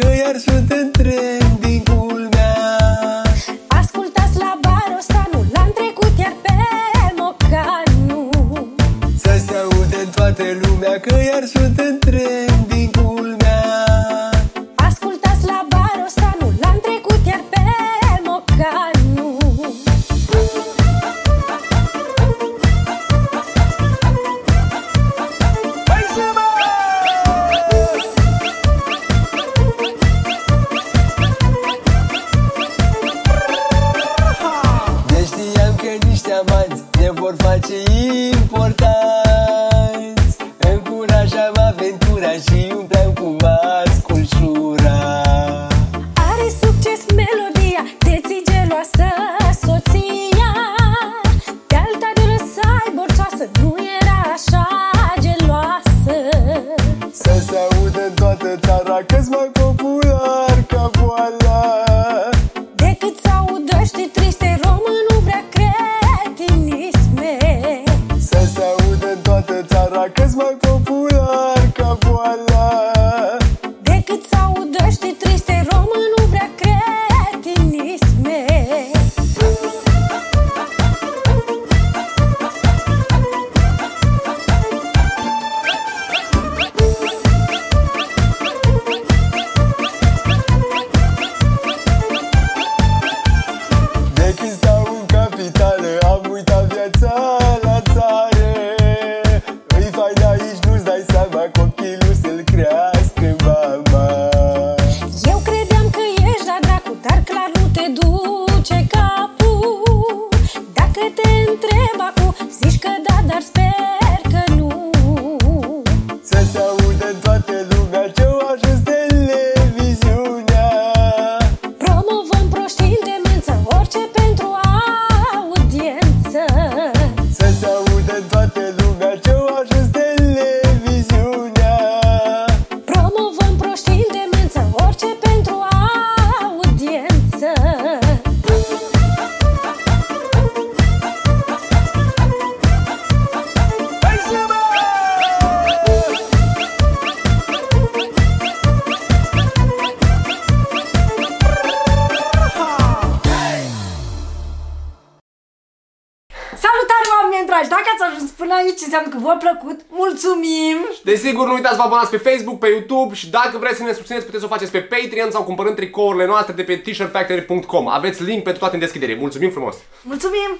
Că iar sunt în tren din culmea. Ascultați la barostanu L-am trecut iar pe mocanu. Să se audă în toată lumea Că iar sunt în tren ne vor face importanți. Încurajam aventura și umpleam cu ascultura. Are succes melodia De ți geloasă soția. De alta de lăsai borțoasă Nu era așa geloasă. Să se audă în toată țara că-s mai popular Всі ați ajuns până aici înseamnă că v-a plăcut, mulțumim! Desigur, nu uitați să vă abonați pe Facebook, pe YouTube și dacă vreți să ne susțineți, puteți să o faceți pe Patreon sau cumpărând tricourile noastre de pe t-shirtfactory.com. Aveți link pentru toate în descriere. Mulțumim frumos! Mulțumim!